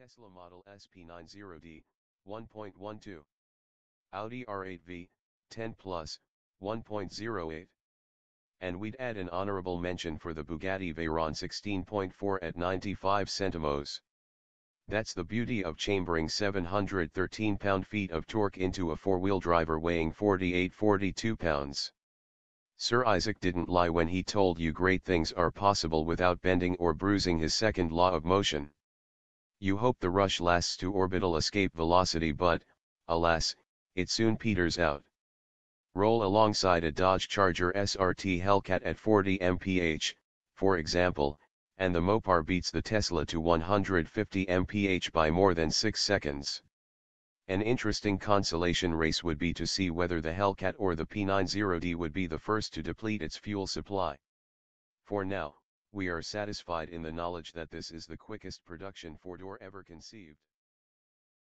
Tesla Model S P90D, 1.12. Audi R8 V10 Plus, 1.08. And we'd add an honorable mention for the Bugatti Veyron 16.4 at 95 centimos. That's the beauty of chambering 713 pound-feet of torque into a four-wheel driver weighing 48-42 pounds. Sir Isaac didn't lie when he told you great things are possible without bending or bruising his second law of motion. You hope the rush lasts to orbital escape velocity but, alas, it soon peters out. Roll alongside a Dodge Charger SRT Hellcat at 40 mph, for example, and the Mopar beats the Tesla to 150 mph by more than 6 seconds. An interesting consolation race would be to see whether the Hellcat or the P90D would be the first to deplete its fuel supply. For now, we are satisfied in the knowledge that this is the quickest production four-door ever conceived.